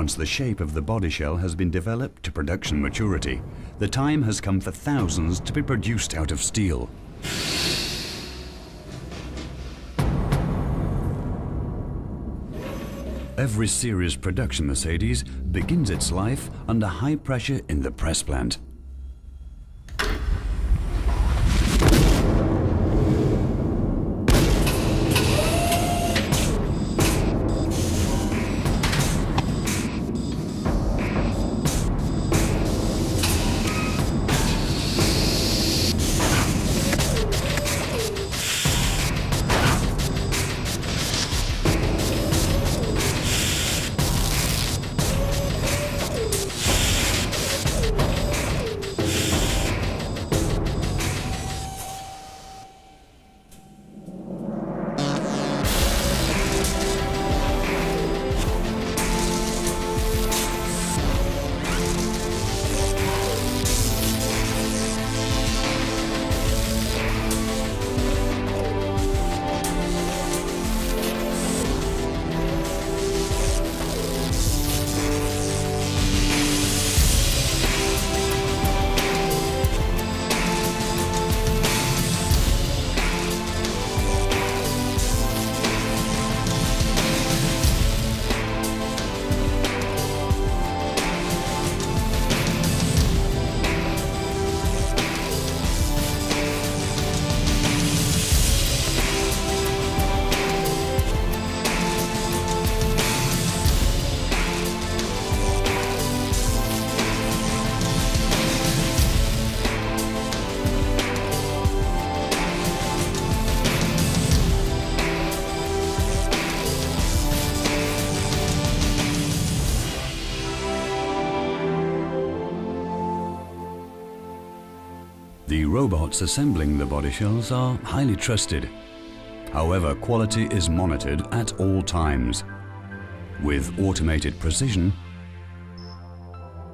Once the shape of the body shell has been developed to production maturity, the time has come for thousands to be produced out of steel. Every series production Mercedes begins its life under high pressure in the press plant. The robots assembling the body shells are highly trusted. However, quality is monitored at all times with automated precision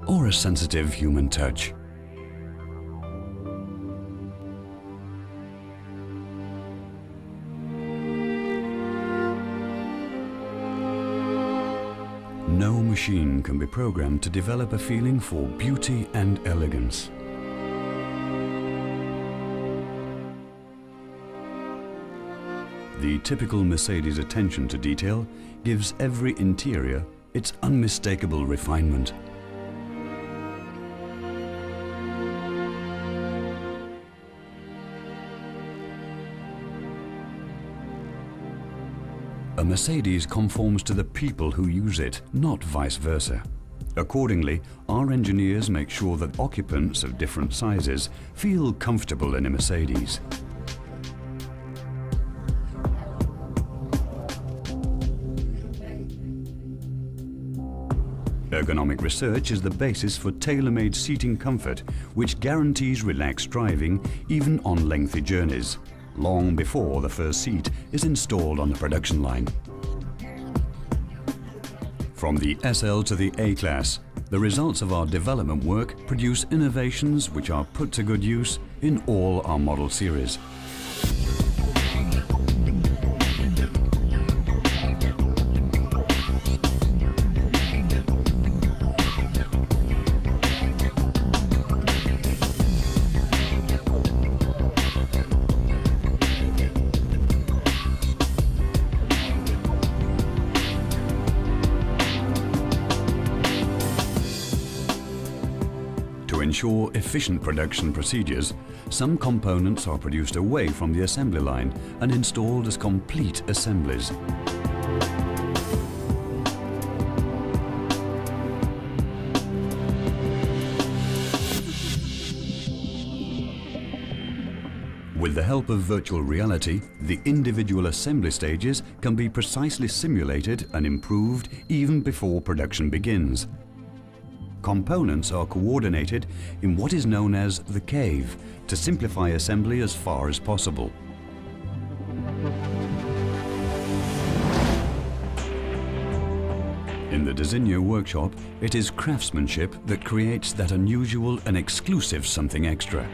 or a sensitive human touch. No machine can be programmed to develop a feeling for beauty and elegance. The typical Mercedes attention to detail gives every interior its unmistakable refinement. A Mercedes conforms to the people who use it, not vice versa. Accordingly, our engineers make sure that occupants of different sizes feel comfortable in a Mercedes. Ergonomic research is the basis for tailor-made seating comfort, which guarantees relaxed driving even on lengthy journeys, long before the first seat is installed on the production line. From the SL to the A-Class, the results of our development work produce innovations which are put to good use in all our model series. Ensure efficient production procedures, some components are produced away from the assembly line and installed as complete assemblies. With the help of virtual reality, the individual assembly stages can be precisely simulated and improved even before production begins. Components are coordinated in what is known as the cave to simplify assembly as far as possible. In the Designo workshop, it is craftsmanship that creates that unusual and exclusive something extra.